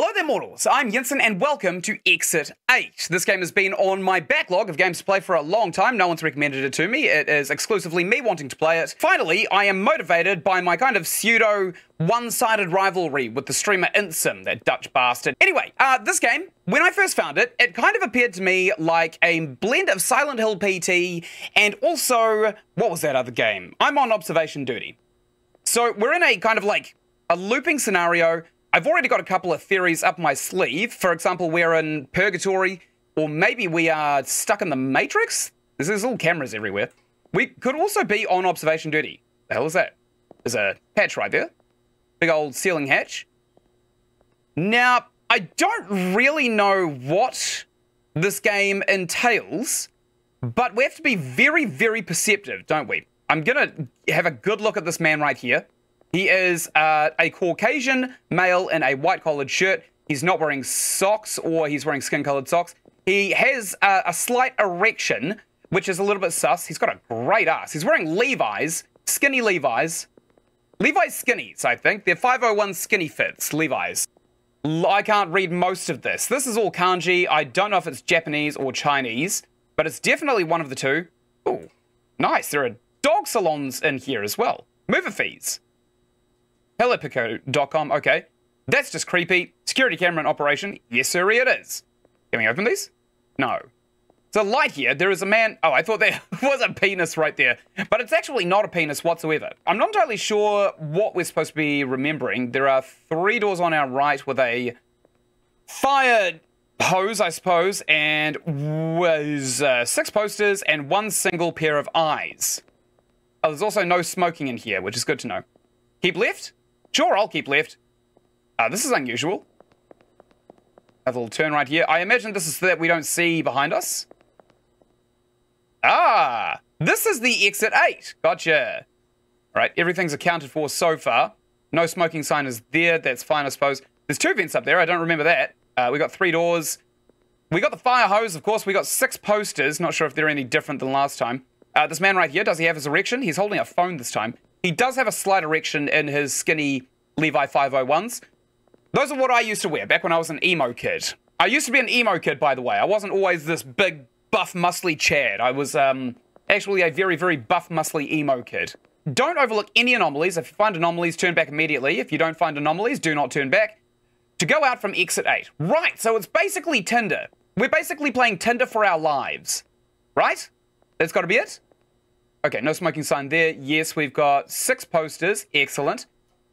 Hello there, mortals. I'm Ynsin, and welcome to Exit 8. This game has been on my backlog of games to play for a long time. No one's recommended it to me. It is exclusively me wanting to play it. Finally, I am motivated by my kind of pseudo one-sided rivalry with the streamer Insym, that Dutch bastard. Anyway, uh, this game, when I first found it, it kind of appeared to me like a blend of Silent Hill PT and also, what was that other game? I'm on observation duty. So we're in a kind of like a looping scenario I've already got a couple of theories up my sleeve. For example, we're in purgatory, or maybe we are stuck in the Matrix. There's little cameras everywhere. We could also be on observation duty. The hell is that? There's a hatch right there. Big old ceiling hatch. Now, I don't really know what this game entails, but we have to be very, very perceptive, don't we? I'm gonna have a good look at this man right here. He is uh, a Caucasian male in a white collared shirt. He's not wearing socks or he's wearing skin colored socks. He has uh, a slight erection, which is a little bit sus. He's got a great ass. He's wearing Levi's, skinny Levi's. Levi's skinnies, I think. They're 501 skinny fits, Levi's. I can't read most of this. This is all kanji. I don't know if it's Japanese or Chinese, but it's definitely one of the two. Ooh, nice. There are dog salons in here as well. Mover fees. Hellopico.com, okay. That's just creepy. Security camera in operation. Yes, sir, it is. Can we open these? No. So light here, there is a man. Oh, I thought there was a penis right there. But it's actually not a penis whatsoever. I'm not entirely sure what we're supposed to be remembering. There are three doors on our right with a fire hose, I suppose, and was uh, six posters and one single pair of eyes. Oh, there's also no smoking in here, which is good to know. Keep left. Sure, I'll keep left. Uh, this is unusual. A little turn right here. I imagine this is so that we don't see behind us. Ah, this is the exit 8. Gotcha. All right, everything's accounted for so far. No smoking sign is there. That's fine, I suppose. There's two vents up there. I don't remember that. Uh, we got three doors. We got the fire hose, of course. We got six posters. Not sure if they're any different than last time. Uh, this man right here, does he have his erection? He's holding a phone this time. He does have a slight erection in his skinny Levi 501s. Those are what I used to wear back when I was an emo kid. I used to be an emo kid, by the way. I wasn't always this big, buff, muscly Chad. I was um, actually a very, very buff, muscly emo kid. Don't overlook any anomalies. If you find anomalies, turn back immediately. If you don't find anomalies, do not turn back. To go out from exit 8. Right, so it's basically Tinder. We're basically playing Tinder for our lives. Right? That's got to be it? Okay, no smoking sign there. Yes, we've got six posters. Excellent.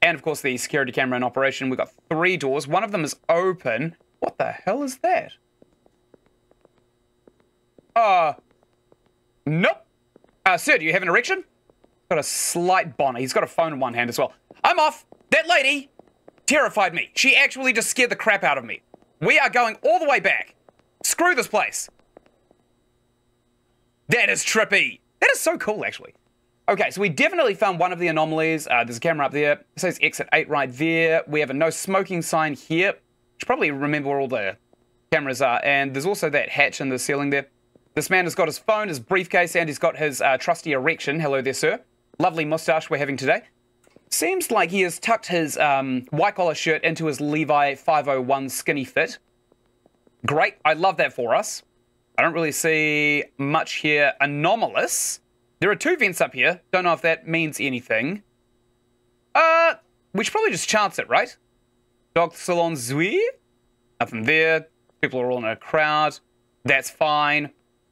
And of course, the security camera in operation. We've got three doors. One of them is open. What the hell is that? Uh, nope. Uh, sir, do you have an erection? Got a slight bonnet. He's got a phone in one hand as well. I'm off. That lady terrified me. She actually just scared the crap out of me. We are going all the way back. Screw this place. That is trippy. That is so cool, actually. Okay, so we definitely found one of the anomalies. Uh, there's a camera up there. It says exit 8 right there. We have a no smoking sign here. Should probably remember where all the cameras are. And there's also that hatch in the ceiling there. This man has got his phone, his briefcase, and he's got his uh, trusty erection. Hello there, sir. Lovely mustache we're having today. Seems like he has tucked his um, white collar shirt into his Levi 501 skinny fit. Great. I love that for us. I don't really see much here anomalous. There are two vents up here. Don't know if that means anything. Uh, we should probably just chance it, right? Dog Salon Zui? Nothing there. People are all in a crowd. That's fine.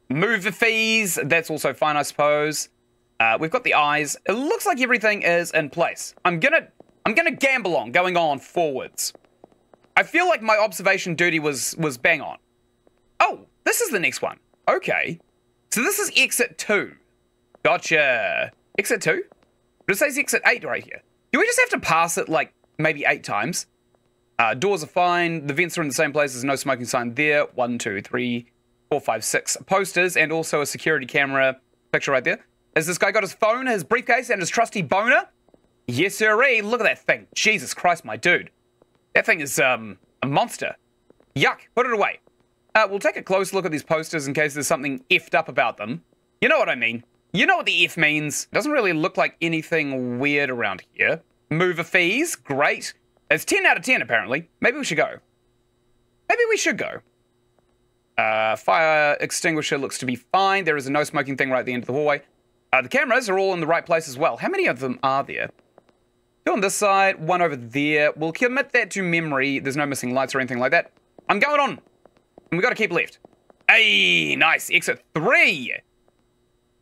Move the fees. That's also fine, I suppose. Uh, we've got the eyes. It looks like everything is in place. I'm gonna, I'm gonna gamble on going on forwards. I feel like my observation duty was was bang on. Oh, this is the next one. Okay. So this is exit two. Gotcha. Exit two? But it says exit eight right here. Do we just have to pass it like maybe eight times? Uh, doors are fine. The vents are in the same place. There's no smoking sign there. One, two, three, four, five, six posters and also a security camera picture right there. Has this guy got his phone, his briefcase, and his trusty boner? Yes, sirree. Look at that thing. Jesus Christ, my dude. That thing is, um, a monster. Yuck. Put it away. Uh, we'll take a close look at these posters in case there's something effed up about them. You know what I mean. You know what the F means. Doesn't really look like anything weird around here. Mover fees, great. It's 10 out of 10 apparently. Maybe we should go. maybe we should go. Uh, fire extinguisher looks to be fine. There is a no smoking thing right at the end of the hallway. Uh, the cameras are all in the right place as well. How many of them are there? Two on this side, one over there. We'll commit that to memory. There's no missing lights or anything like that. I'm going on. And we got to keep left. Hey, nice. Exit three.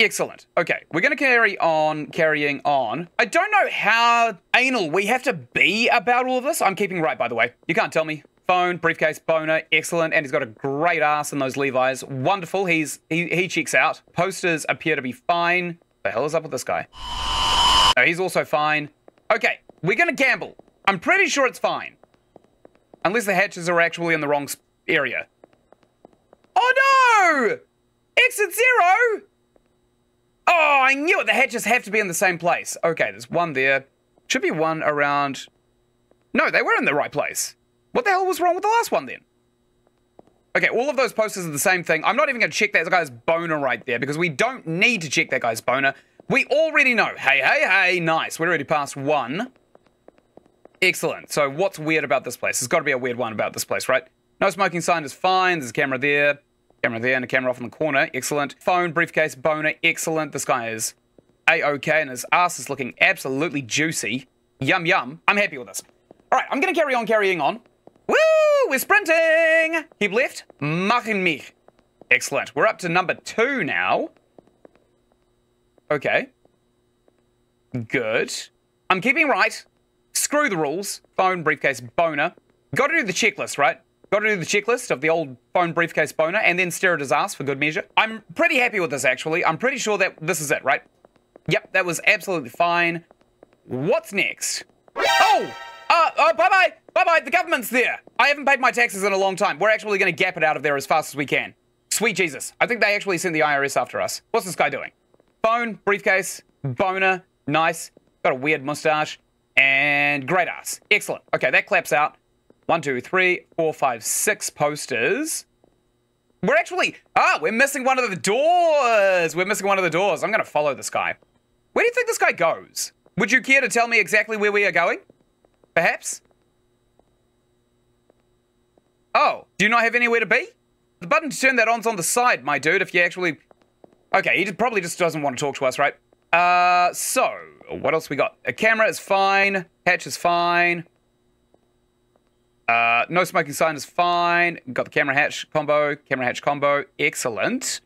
Excellent. Okay, we're going to carry on carrying on. I don't know how anal we have to be about all of this. I'm keeping right, by the way. You can't tell me. Phone, briefcase, boner, excellent, and he's got a great ass in those Levi's. Wonderful. He's he he checks out. Posters appear to be fine. The hell is up with this guy? Oh, he's also fine. Okay, we're gonna gamble. I'm pretty sure it's fine. Unless the hatches are actually in the wrong area. Oh no! Exit zero! Oh, I knew it. The hatches have to be in the same place. Okay, there's one there. Should be one around... No, they were in the right place. What the hell was wrong with the last one then? Okay, all of those posters are the same thing. I'm not even going to check that guy's boner right there because we don't need to check that guy's boner. We already know. Hey, hey, hey, nice. We're already past one. Excellent. So what's weird about this place? There's got to be a weird one about this place, right? No smoking sign is fine. There's a camera there. Camera there and a camera off in the corner. Excellent. Phone, briefcase, boner. Excellent. This guy is a-okay and his ass is looking absolutely juicy. Yum, yum. I'm happy with this. All right, I'm going to carry on carrying on. Woo! We're sprinting! Keep left. Machen mich. Excellent. We're up to number two now. Okay. Good. I'm keeping right. Screw the rules. Phone, briefcase, boner. Got to do the checklist, right? Got to do the checklist of the old phone briefcase boner and then stare at his ass for good measure. I'm pretty happy with this, actually. I'm pretty sure that this is it, right? Yep, that was absolutely fine. What's next? Oh! Uh, uh, bye-bye! Bye-bye, the government's there! I haven't paid my taxes in a long time. We're actually gonna gap it out of there as fast as we can. Sweet Jesus. I think they actually sent the IRS after us. What's this guy doing? Phone, briefcase, boner, nice. Got a weird mustache, and great ass. Excellent. Okay, that claps out. One, two, three, four, five, six posters. We're actually, ah, we're missing one of the doors. We're missing one of the doors. I'm gonna follow this guy. Where do you think this guy goes? Would you care to tell me exactly where we are going? Perhaps? Oh, do you not have anywhere to be? The button to turn that on's on the side, my dude, if you actually... Okay, he probably just doesn't want to talk to us, right? Uh, so, what else we got? A camera is fine. Hatch is fine. Uh, no smoking sign is fine. Got the camera hatch combo, camera hatch combo. Excellent.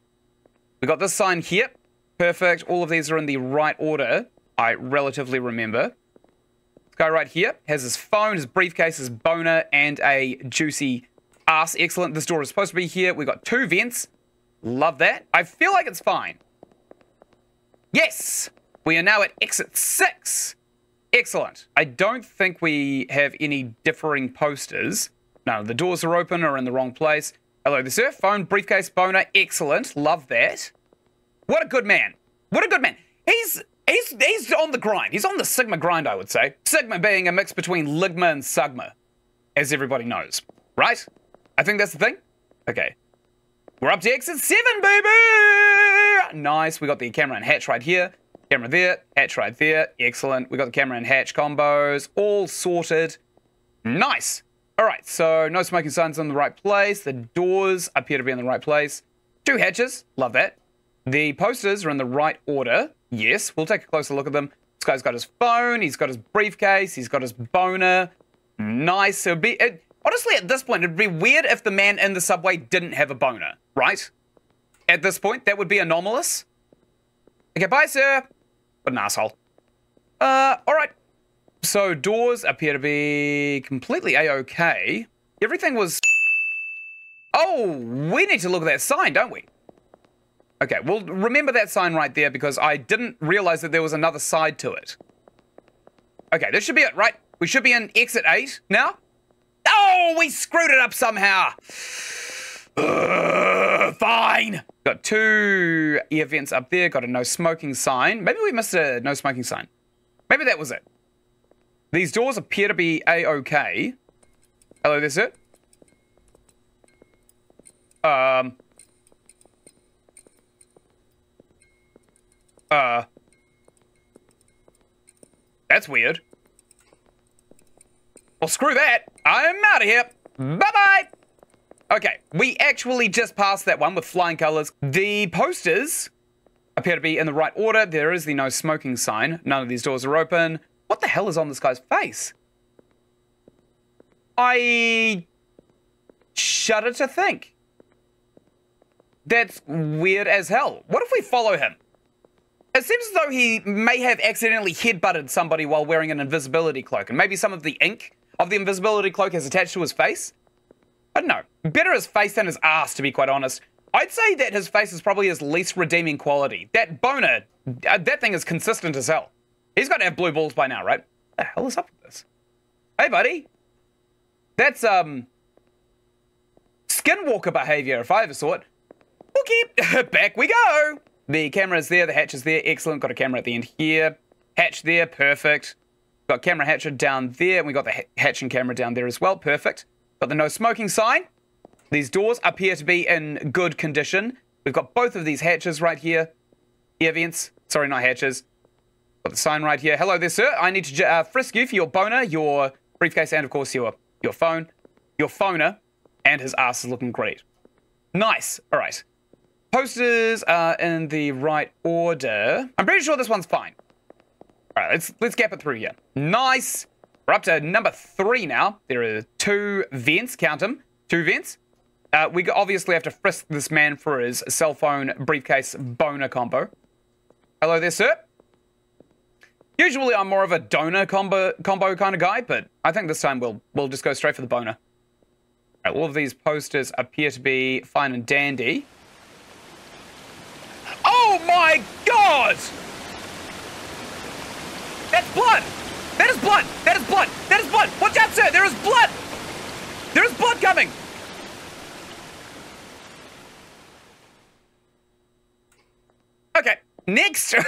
We got this sign here. Perfect. All of these are in the right order. I relatively remember. This guy right here has his phone, his briefcase, his boner, and a juicy ass. Excellent. This door is supposed to be here. We've got two vents. Love that. I feel like it's fine. Yes! We are now at exit six. Excellent. I don't think we have any differing posters. No, the doors are open or in the wrong place. Hello, the surf, Phone, briefcase, boner. Excellent. Love that. What a good man. What a good man. He's he's he's on the grind. He's on the Sigma grind, I would say. Sigma being a mix between Ligma and Sugma, as everybody knows. Right? I think that's the thing. Okay. We're up to exit seven, baby! Nice. We got the camera and hatch right here. Camera there, hatch right there. Excellent. We got the camera and hatch combos all sorted. Nice. All right, so no smoking signs in the right place. The doors appear to be in the right place. Two hatches. Love that. The posters are in the right order. Yes, we'll take a closer look at them. This guy's got his phone. He's got his briefcase. He's got his boner. Nice. It would be... It, honestly, at this point, it'd be weird if the man in the subway didn't have a boner, right? At this point, that would be anomalous. Okay, bye, sir. What an asshole. Uh, alright. So doors appear to be completely a-okay. Everything was... Oh, we need to look at that sign, don't we? Okay, well, remember that sign right there because I didn't realize that there was another side to it. Okay, this should be it, right? We should be in exit 8 now. Oh, we screwed it up somehow. Uh, fine. Got two ear vents up there. Got a no smoking sign. Maybe we missed a no smoking sign. Maybe that was it. These doors appear to be a-okay. Hello there, sir. Um. Uh. That's weird. Well, screw that. I'm out of here. Bye-bye. Okay, we actually just passed that one with flying colors. The posters appear to be in the right order. There is the no smoking sign. None of these doors are open. What the hell is on this guy's face? I shudder to think. That's weird as hell. What if we follow him? It seems as though he may have accidentally headbutted somebody while wearing an invisibility cloak, and maybe some of the ink of the invisibility cloak is attached to his face. I don't know. Better his face than his ass, to be quite honest. I'd say that his face is probably his least redeeming quality. That boner, uh, that thing is consistent as hell. He's got to have blue balls by now, right? What the hell is up with this? Hey, buddy. That's, um, skinwalker behavior, if I ever saw it. Okay, back we go. The camera is there, the hatch is there, excellent. Got a camera at the end here. Hatch there, perfect. Got camera hatcher down there, and we got the hatch and camera down there as well, perfect. Got the no smoking sign. These doors appear to be in good condition. We've got both of these hatches right here. Air vents, sorry, not hatches. Got the sign right here. Hello there, sir. I need to uh, frisk you for your boner, your briefcase, and of course your your phone. Your phoner, and his ass is looking great. Nice. All right. Posters are in the right order. I'm pretty sure this one's fine. All right, let's let's gap it through here. Nice. We're up to number three now. There are two vents. Count them. Two vents. Uh, we obviously have to frisk this man for his cell phone briefcase boner combo. Hello there, sir. Usually I'm more of a donor combo combo kind of guy, but I think this time we'll we'll just go straight for the boner. All of these posters appear to be fine and dandy. Oh my god! That's blood! That is blood! That is blood! That is blood! Watch out, sir! There is blood! There is blood coming! Okay, next.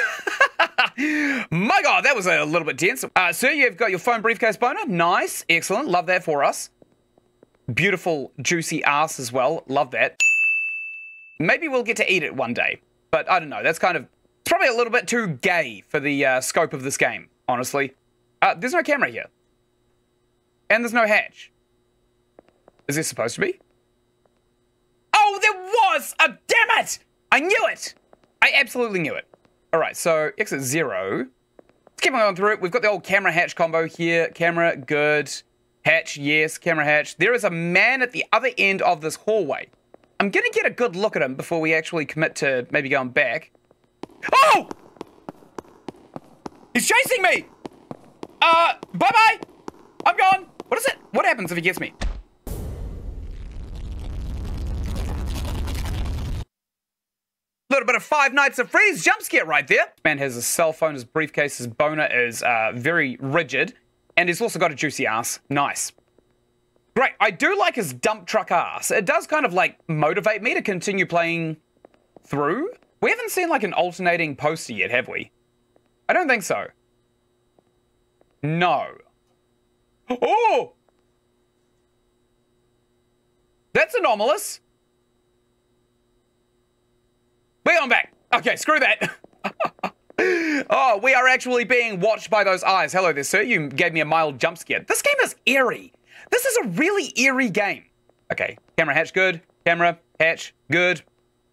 My god, that was a little bit dense. Uh, sir, you've got your phone briefcase boner. Nice, excellent. Love that for us. Beautiful, juicy ass as well. Love that. Maybe we'll get to eat it one day. But I don't know. That's kind of it's probably a little bit too gay for the uh, scope of this game, honestly. Uh, there's no camera here. And there's no hatch. Is this supposed to be? Oh, there was! Oh, damn it! I knew it! I absolutely knew it. All right, so exit zero. Let's keep on going through it. We've got the old camera hatch combo here. Camera, good. Hatch, yes. Camera hatch. There is a man at the other end of this hallway. I'm gonna get a good look at him before we actually commit to maybe going back. Oh! He's chasing me! Uh, bye-bye! I'm gone! What is it? What happens if he gets me? Little bit of Five Nights at Freddy's jump scare right there. Man has a cell phone, his briefcase, his boner is uh, very rigid, and he's also got a juicy ass. Nice. Great. I do like his dump truck ass. It does kind of like motivate me to continue playing through. We haven't seen like an alternating poster yet, have we? I don't think so. No. Oh! That's anomalous. We're on back. Okay, screw that. oh, we are actually being watched by those eyes. Hello there, sir. You gave me a mild jump scare. This game is eerie. This is a really eerie game. Okay, camera hatch, good. Camera, hatch, good.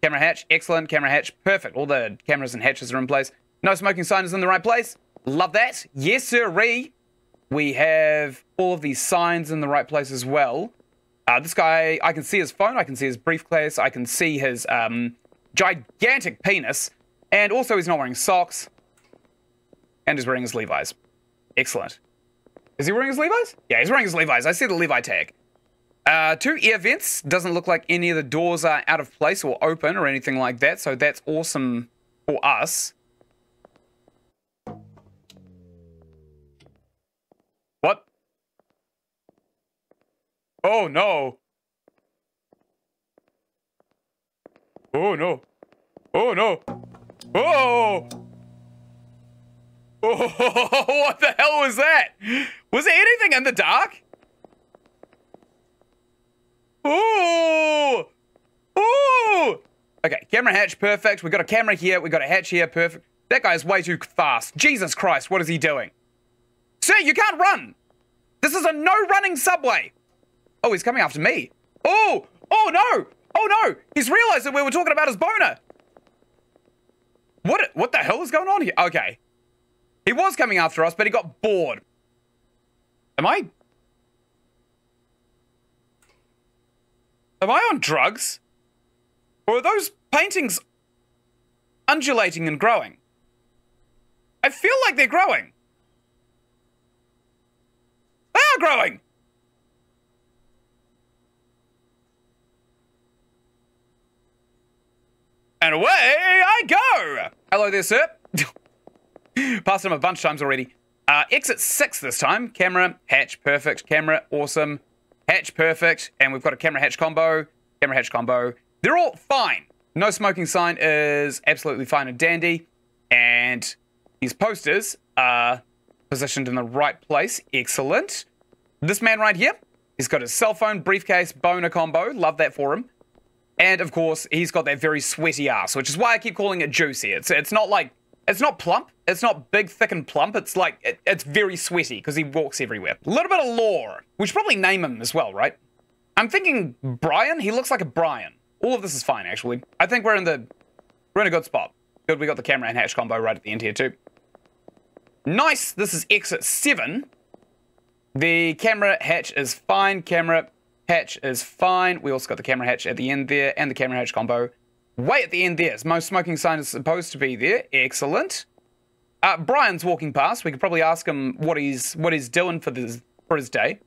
Camera hatch, excellent. Camera hatch, perfect. All the cameras and hatches are in place. No smoking sign is in the right place. Love that. Yes, sirree. We have all of these signs in the right place as well. Uh, this guy, I can see his phone, I can see his briefcase, I can see his um, gigantic penis, and also he's not wearing socks, and he's wearing his Levi's. Excellent. Is he wearing his Levi's? Yeah, he's wearing his Levi's. I see the Levi tag. Uh, two air vents. Doesn't look like any of the doors are out of place or open or anything like that, so that's awesome for us. Oh, no. Oh, no. Oh, no. Oh! Oh, what the hell was that? Was there anything in the dark? Ooh! Ooh! Okay, camera hatch, perfect. We got a camera here, we got a hatch here, perfect. That guy's way too fast. Jesus Christ, what is he doing? Sir, you can't run! This is a no running subway! Oh, he's coming after me. Oh! Oh! No! Oh no! He's realized that we were talking about his boner. What, what the hell is going on here? Okay. He was coming after us, but he got bored. Am I... Am I on drugs? Or are those paintings undulating and growing? I feel like they're growing. They are growing! And away I go! Hello there, sir. Passed him a bunch of times already. Uh, exit six this time. Camera, hatch, perfect. Camera, awesome. Hatch, perfect. And we've got a camera hatch combo. Camera hatch combo. They're all fine. No smoking sign is absolutely fine and dandy. And his posters are positioned in the right place. Excellent. This man right here, he's got his cell phone, briefcase, boner combo. Love that for him. And of course, he's got that very sweaty ass, which is why I keep calling it juicy. It's it's not like it's not plump. It's not big, thick, and plump. It's like it, it's very sweaty because he walks everywhere. A little bit of lore. We should probably name him as well, right? I'm thinking Brian. He looks like a Brian. All of this is fine, actually. I think we're in the we're in a good spot. Good, we got the camera and hatch combo right at the end here too. Nice. This is exit seven. The camera hatch is fine. Camera hatch is fine. We also got the camera hatch at the end there and the camera hatch combo way at the end there. Most smoking sign is supposed to be there. Excellent. Uh, Brian's walking past. We could probably ask him what he's what he's doing for this for his day.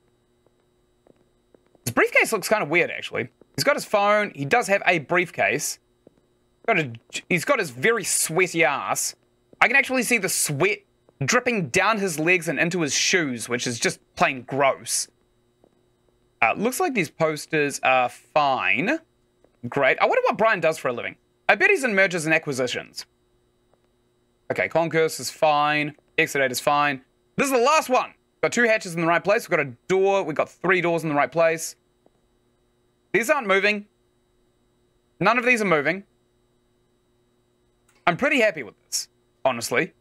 His briefcase looks kind of weird, actually. He's got his phone. He does have a briefcase. Got a, he's got his very sweaty ass. I can actually see the sweat dripping down his legs and into his shoes, which is just plain gross. Uh, looks like these posters are fine. Great. I wonder what Brian does for a living. I bet he's in mergers and acquisitions. Okay, Concourse is fine. Exit is fine. This is the last one. Got two hatches in the right place. We've got a door. We've got three doors in the right place. These aren't moving. None of these are moving. I'm pretty happy with this, honestly.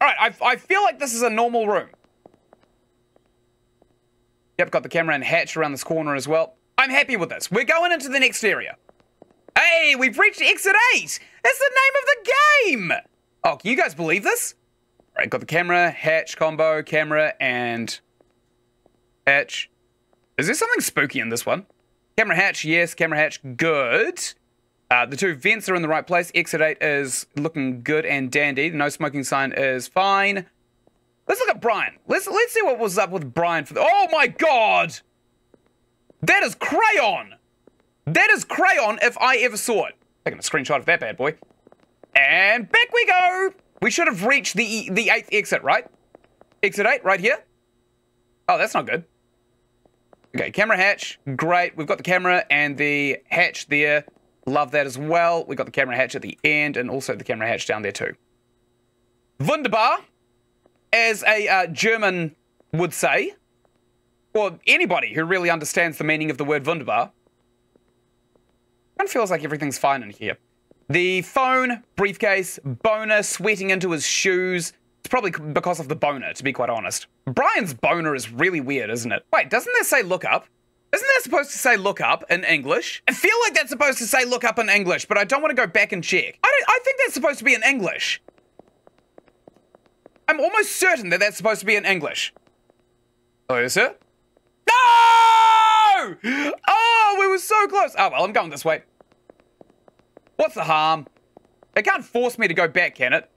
All right, I, I feel like this is a normal room. Yep, got the camera and hatch around this corner as well. I'm happy with this. We're going into the next area. Hey, we've reached exit 8! That's the name of the game! Oh, can you guys believe this? Right, got the camera, hatch combo, camera, and hatch. Is there something spooky in this one? Camera hatch, yes. Camera hatch, good. Uh, the two vents are in the right place. Exit 8 is looking good and dandy. The no smoking sign is fine. Let's look at Brian. Let's let's see what was up with Brian for the. Oh my god! That is crayon! That is crayon if I ever saw it. Taking a screenshot of that bad boy. And back we go! We should have reached the the eighth exit, right? Exit 8, right here. Oh, that's not good. Okay, camera hatch, great. We've got the camera and the hatch there. Love that as well. We've got the camera hatch at the end and also the camera hatch down there too. Wunderbar, as a uh, German would say or anybody who really understands the meaning of the word wunderbar, kind of feels like everything's fine in here. The phone, briefcase, boner sweating into his shoes. It's probably because of the boner, to be quite honest. Brian's boner is really weird, isn't it? Wait, doesn't that say look up? Isn't that supposed to say look up in English? I feel like that's supposed to say look up in English, but I don't want to go back and check. I, I think that's supposed to be in English. I'm almost certain that that's supposed to be in English. Oh, sir? No! Oh, we were so close. Oh, well, I'm going this way. What's the harm? It can't force me to go back, can it?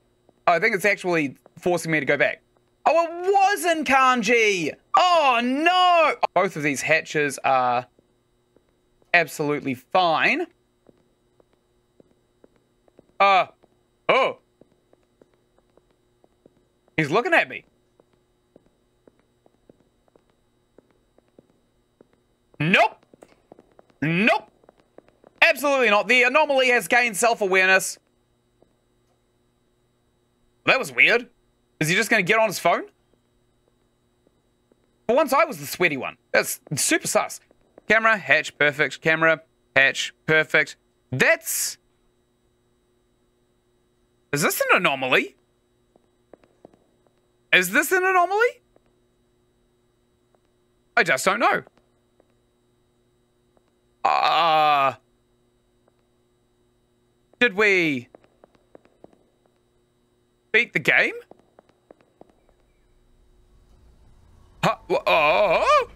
Oh, I think it's actually forcing me to go back. Oh, it was in kanji! Oh, no! Both of these hatches are absolutely fine. Uh, oh. He's looking at me. Nope. Nope. Absolutely not. The anomaly has gained self-awareness. That was weird. Is he just going to get on his phone? For once, I was the sweaty one. That's super sus. Camera, hatch, perfect. Camera, hatch, perfect. That's... Is this an anomaly? Is this an anomaly? I just don't know. Ah. Uh, did we beat the game? Huh? Oh.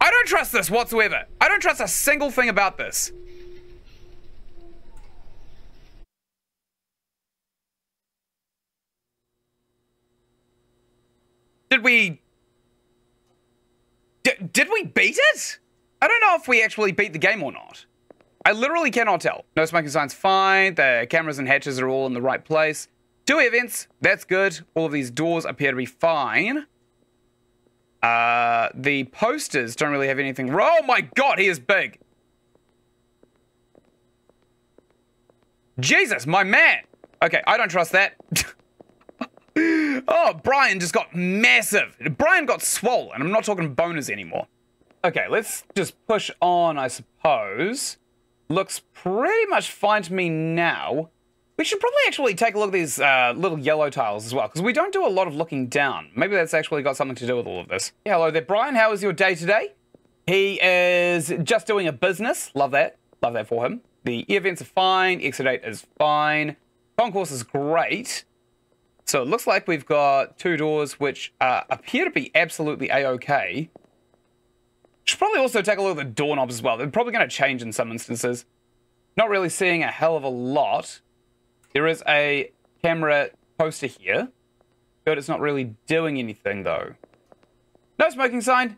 I don't trust this whatsoever. I don't trust a single thing about this. Did we... D did we beat it? I don't know if we actually beat the game or not. I literally cannot tell. No smoking signs, fine. The cameras and hatches are all in the right place. Two events, that's good. All of these doors appear to be fine. Uh, the posters don't really have anything. Oh my god, he is big. Jesus, my man. Okay, I don't trust that. oh, Brian just got massive. Brian got swollen. I'm not talking boners anymore. Okay, let's just push on, I suppose. Looks pretty much fine to me now. We should probably actually take a look at these uh, little yellow tiles as well, because we don't do a lot of looking down. Maybe that's actually got something to do with all of this. Yeah, hello there, Brian. How is your day today? He is just doing a business. Love that. Love that for him. The events are fine. Exit 8 is fine. Concourse is great. So it looks like we've got two doors which uh, appear to be absolutely a-okay. Should probably also take a look at the doorknobs as well. They're probably going to change in some instances. Not really seeing a hell of a lot. There is a camera poster here. But it's not really doing anything, though. No smoking sign.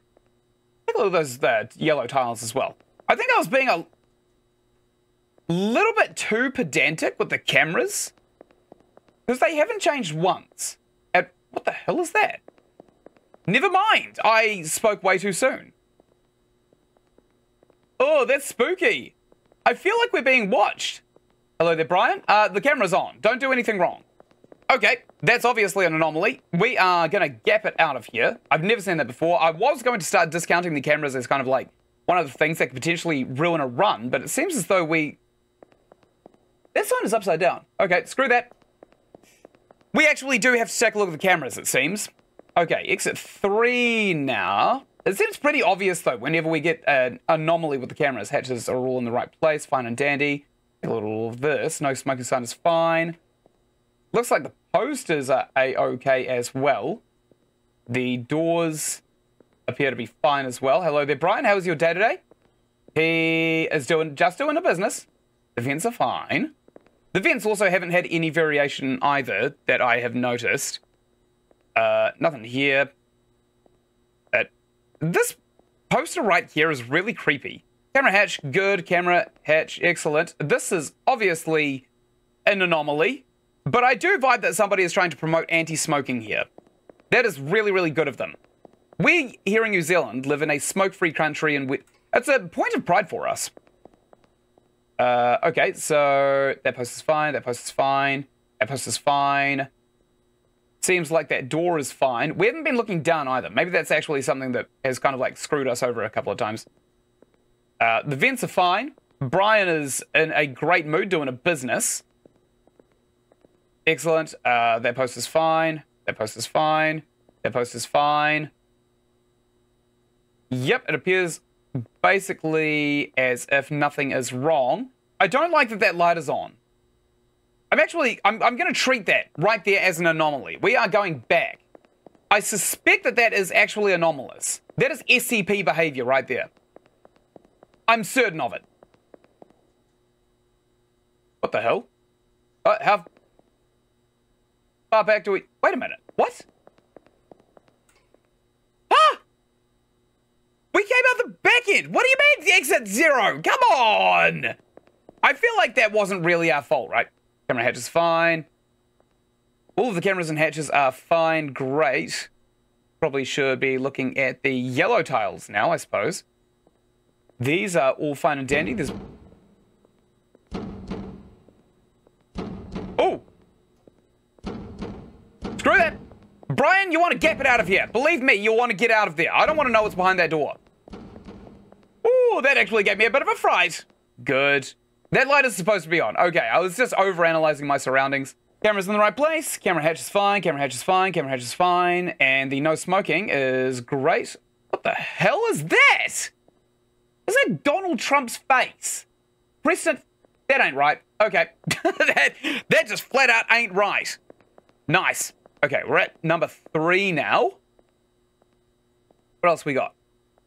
Take a look at those yellow tiles as well. I think I was being a little bit too pedantic with the cameras. Because they haven't changed once. At what the hell is that? Never mind. I spoke way too soon. Oh, that's spooky. I feel like we're being watched. Hello there, Brian. Uh, the camera's on. Don't do anything wrong. Okay, that's obviously an anomaly. We are going to gap it out of here. I've never seen that before. I was going to start discounting the cameras as kind of like one of the things that could potentially ruin a run, but it seems as though we... That sign is upside down. Okay, screw that. We actually do have to take a look at the cameras, it seems. Okay, exit three now. It seems pretty obvious, though, whenever we get an anomaly with the cameras. Hatches are all in the right place, fine and dandy. A little of this. No smoking sign is fine. Looks like the posters are a-okay as well. The doors appear to be fine as well. Hello there, Brian. How was your day today? He is doing just doing a business. The vents are fine. The vents also haven't had any variation either that I have noticed. Uh, nothing here. This poster right here is really creepy. Camera hatch, good. Camera hatch, excellent. This is obviously an anomaly, but I do vibe that somebody is trying to promote anti-smoking here. That is really, really good of them. We here in New Zealand live in a smoke-free country, and we, it's a point of pride for us. Uh, okay, so that post is fine. That post is fine. That post is fine. Seems like that door is fine. We haven't been looking down either. Maybe that's actually something that has kind of like screwed us over a couple of times. Uh, the vents are fine. Brian is in a great mood doing a business. Excellent. Uh, that post is fine. That post is fine. That post is fine. Yep, it appears basically as if nothing is wrong. I don't like that that light is on. I'm actually, I'm, I'm going to treat that right there as an anomaly. We are going back. I suspect that that is actually anomalous. That is SCP behavior right there. I'm certain of it. What the hell? Uh, how far back do we... Wait a minute. What? Ah! We came out the back end. What do you mean exit zero? Come on! I feel like that wasn't really our fault, right? Camera hatch is fine. All of the cameras and hatches are fine. Great. Probably should be looking at the yellow tiles now, I suppose. These are all fine and dandy. There's... Oh! Screw that! Brian, you want to get it out of here. Believe me, you want to get out of there. I don't want to know what's behind that door. Ooh, that actually gave me a bit of a fright. Good. That light is supposed to be on. Okay, I was just overanalyzing my surroundings. Camera's in the right place. Camera hatch is fine. Camera hatch is fine. Camera hatch is fine. And the no smoking is great. What the hell is that? Is that Donald Trump's face? Preston, that ain't right. Okay. that, that just flat out ain't right. Nice. Okay, we're at number three now. What else we got?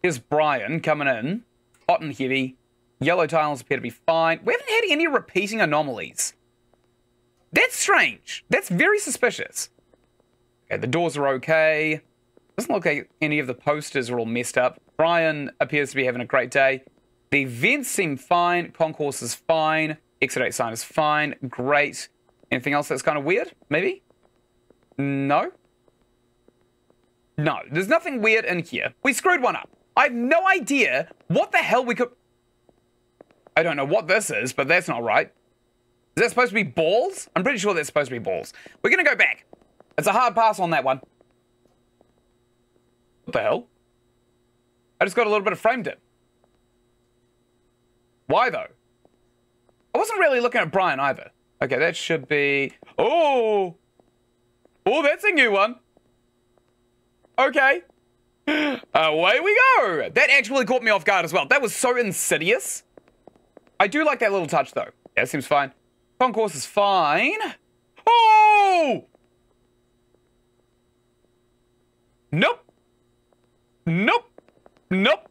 Here's Brian coming in. Hot and heavy. Yellow tiles appear to be fine. We haven't had any repeating anomalies. That's strange. That's very suspicious. Okay, the doors are okay. Doesn't look like any of the posters are all messed up. Brian appears to be having a great day. The vents seem fine. Concourse is fine. Exit 8 sign is fine. Great. Anything else that's kind of weird? Maybe? No? No, there's nothing weird in here. We screwed one up. I have no idea what the hell we could... I don't know what this is, but that's not right. Is that supposed to be balls? I'm pretty sure that's supposed to be balls. We're going to go back. It's a hard pass on that one. What the hell? I just got a little bit of frame dip. Why though? I wasn't really looking at Brian either. Okay, that should be... Oh! Oh, that's a new one. Okay. Uh, away we go. That actually caught me off guard as well. That was so insidious. I do like that little touch though. Yeah, seems fine. Concourse is fine. Oh! Nope. Nope. Nope.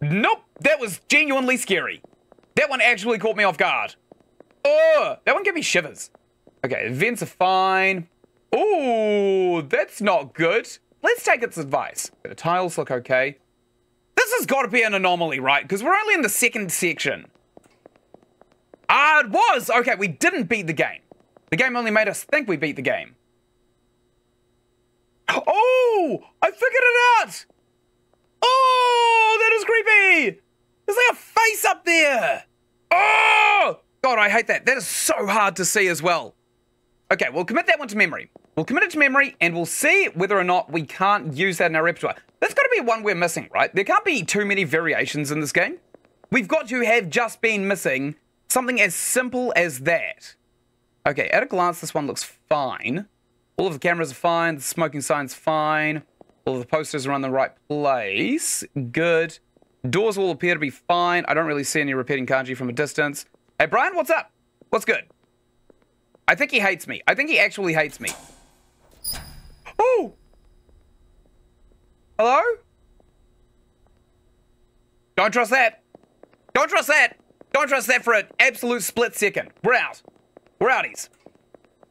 Nope. That was genuinely scary. That one actually caught me off guard. Oh, that one gave me shivers. Okay, vents are fine. Oh, that's not good. Let's take its advice. The tiles look okay. This has got to be an anomaly, right? Because we're only in the second section. Ah, it was! Okay, we didn't beat the game. The game only made us think we beat the game. Oh! I figured it out! Oh, that is creepy! There's like a face up there! Oh! God, I hate that. That is so hard to see as well. Okay, we'll commit that one to memory. We'll commit it to memory and we'll see whether or not we can't use that in our repertoire. That's got to be one we're missing, right? There can't be too many variations in this game. We've got to have just been missing something as simple as that. Okay, at a glance, this one looks fine. All of the cameras are fine. The smoking sign's fine. All of the posters are on the right place. Good. Doors all appear to be fine. I don't really see any repeating kanji from a distance. Hey, Brian, what's up? What's good? I think he hates me. I think he actually hates me. Oh! Hello? Don't trust that. Don't trust that. Don't trust that for an absolute split second. We're out. We're outies.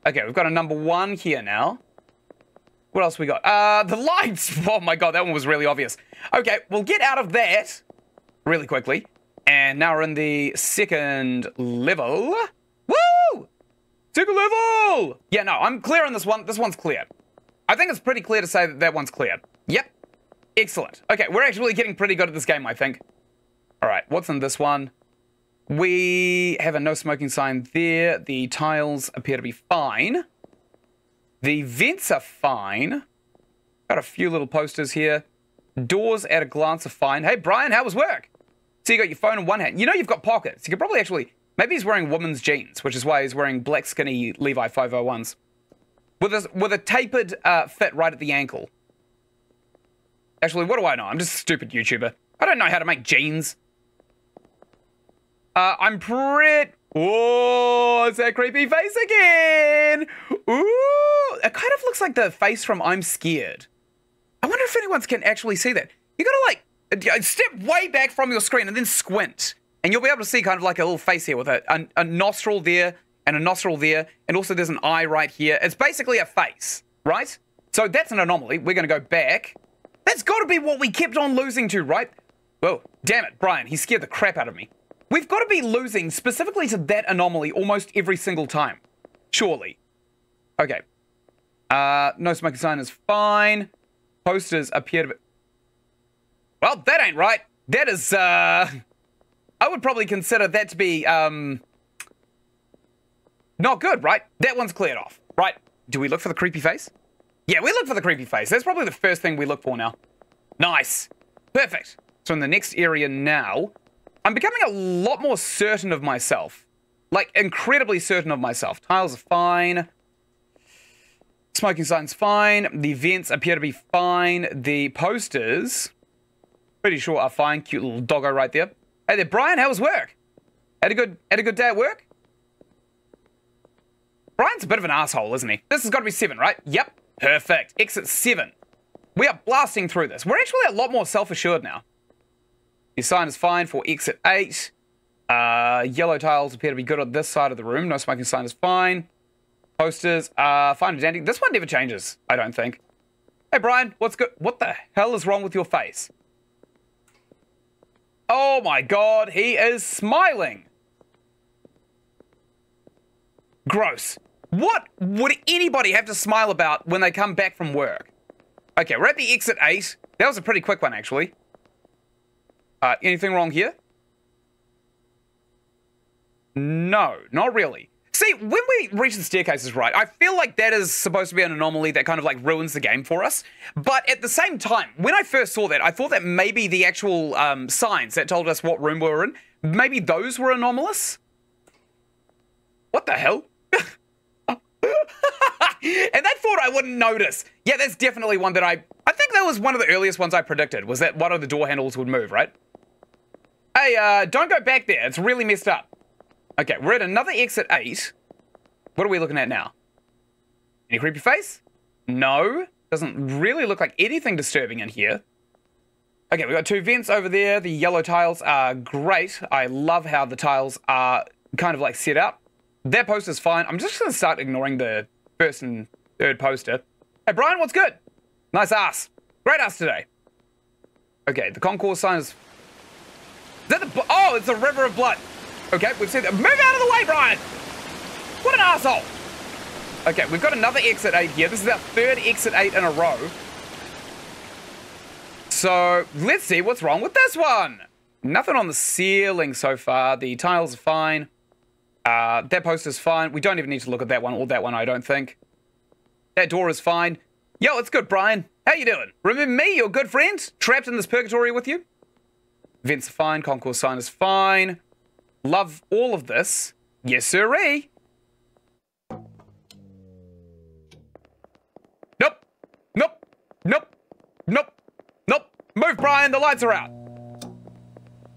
Okay, we've got a number one here now. What else we got? Uh, the lights. Oh my god, that one was really obvious. Okay, we'll get out of that really quickly. And now we're in the second level. Woo! Second level! Yeah, no, I'm clear on this one. This one's clear. I think it's pretty clear to say that that one's clear. Yep. Excellent. Okay, we're actually getting pretty good at this game, I think. All right, what's in this one? We have a no smoking sign there. The tiles appear to be fine. The vents are fine. Got a few little posters here. Doors at a glance are fine. Hey, Brian, how was work? So you got your phone in one hand. You know you've got pockets. You could probably actually... Maybe he's wearing woman's jeans, which is why he's wearing black skinny Levi 501s. With a, with a tapered uh, fit right at the ankle. Actually, what do I know? I'm just a stupid YouTuber. I don't know how to make jeans. Uh, I'm pretty... Oh, it's that creepy face again. Ooh, it kind of looks like the face from I'm Scared. I wonder if anyone can actually see that. You gotta like step way back from your screen and then squint, and you'll be able to see kind of like a little face here with a, a, a nostril there and a nostril there, and also there's an eye right here. It's basically a face, right? So that's an anomaly. We're gonna go back. That's got to be what we kept on losing to, right? Well, damn it, Brian, he scared the crap out of me. We've got to be losing specifically to that anomaly almost every single time. Surely. Okay. Uh, no smoking sign is fine. Posters appear to be... Well, that ain't right. That is, uh... I would probably consider that to be, um... Not good, right? That one's cleared off, right? Do we look for the creepy face? Yeah, we look for the creepy face. That's probably the first thing we look for now. Nice. Perfect. So in the next area now, I'm becoming a lot more certain of myself. Like, incredibly certain of myself. Tiles are fine. Smoking sign's fine. The vents appear to be fine. The posters pretty sure are fine. Cute little doggo right there. Hey there, Brian. How was work? Had a good had a good day at work? Brian's a bit of an asshole, isn't he? This has got to be seven, right? Yep. Perfect. Exit seven. We are blasting through this. We're actually a lot more self-assured now. Your sign is fine for exit eight. Uh, yellow tiles appear to be good on this side of the room. No smoking sign is fine. Posters are fine and dandy. This one never changes, I don't think. Hey, Brian, what's good? What the hell is wrong with your face? Oh my god, he is smiling. Gross. What would anybody have to smile about when they come back from work? Okay, we're at the exit 8. That was a pretty quick one, actually. Uh, anything wrong here? No, not really. See, when we reach the staircases right, I feel like that is supposed to be an anomaly that kind of like ruins the game for us. But at the same time, when I first saw that, I thought that maybe the actual um, signs that told us what room we were in, maybe those were anomalous. What the hell? and they thought I wouldn't notice. Yeah, that's definitely one that I... I think that was one of the earliest ones I predicted, was that one of the door handles would move, right? Hey, uh, don't go back there. It's really messed up. Okay, we're at another exit 8. What are we looking at now? Any creepy face? No. Doesn't really look like anything disturbing in here. Okay, we've got two vents over there. The yellow tiles are great. I love how the tiles are kind of like set up. That poster's fine. I'm just going to start ignoring the first and third poster. Hey, Brian, what's good? Nice ass. Great ass today. Okay, the concourse sign is... Is that the... Oh, it's a river of blood. Okay, we've seen that. Move out of the way, Brian! What an asshole! Okay, we've got another exit 8 here. This is our third exit 8 in a row. So, let's see what's wrong with this one. Nothing on the ceiling so far. The tiles are fine. Uh, that poster's fine. We don't even need to look at that one or that one, I don't think. That door is fine. Yo, it's good, Brian. How you doing? Remember me, your good friend? Trapped in this purgatory with you? Vents are fine. Concourse sign is fine. Love all of this. Yes, sirree. Nope. Nope. Nope. Nope. Nope. Move, Brian. The lights are out.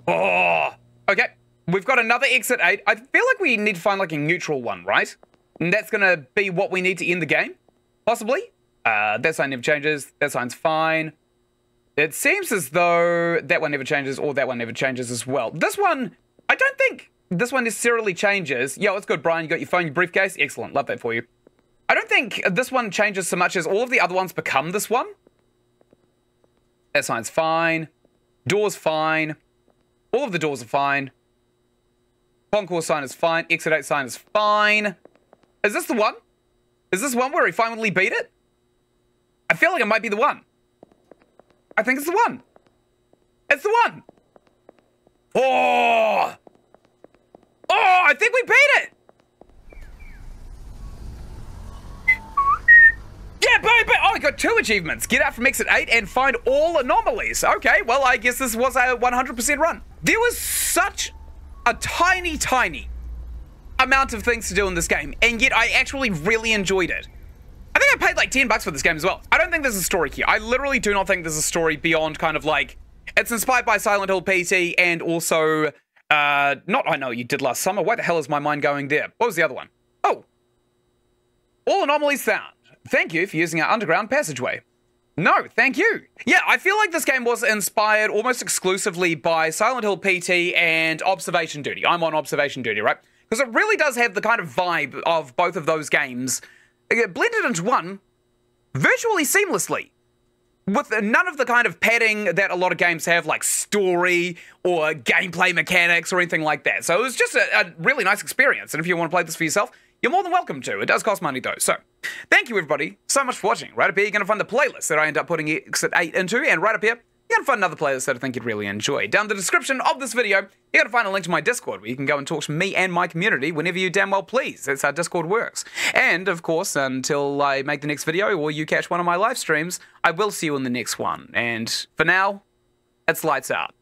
Oh. Okay. We've got another exit 8. I feel like we need to find like a neutral one, right? And that's going to be what we need to end the game. Possibly. Uh, that sign never changes. That sign's fine. It seems as though that one never changes or that one never changes as well. This one I don't think this one necessarily changes. Yo, it's good, Brian. You got your phone, your briefcase. Excellent. Love that for you. I don't think this one changes so much as all of the other ones become this one. That sign's fine. Door's fine. All of the doors are fine. Concourse sign is fine. Exit 8 sign is fine. Is this the one? Is this one where he finally beat it? I feel like it might be the one. I think it's the one. It's the one. Oh! Oh, I think we beat it! Yeah, baby! Oh, I got two achievements. Get out from exit 8 and find all anomalies. Okay, well, I guess this was a 100% run. There was such a tiny, tiny amount of things to do in this game, and yet I actually really enjoyed it. I think I paid like 10 bucks for this game as well. I don't think there's a story here. I literally do not think there's a story beyond kind of like it's inspired by Silent Hill PT and also, uh, not I Know You Did Last Summer. Why the hell is my mind going there? What was the other one? Oh. All anomalies found. Thank you for using our underground passageway. No, thank you. Yeah, I feel like this game was inspired almost exclusively by Silent Hill PT and Observation Duty. I'm on Observation Duty, right? Because it really does have the kind of vibe of both of those games blended into one virtually seamlessly with none of the kind of padding that a lot of games have, like story or gameplay mechanics or anything like that. So it was just a, a, really nice experience. And if you want to play this for yourself, you're more than welcome to. It does cost money though. So thank you everybody so much for watching. Right up here, you're going to find the playlist that I end up putting Exit 8 into. And right up here, you're to find another playlist that I think you'd really enjoy. Down the description of this video, you're to find a link to my Discord where you can go and talk to me and my community whenever you damn well please. That's how Discord works. And, of course, until I make the next video or you catch one of my live streams, I will see you in the next one. And for now, it's lights out.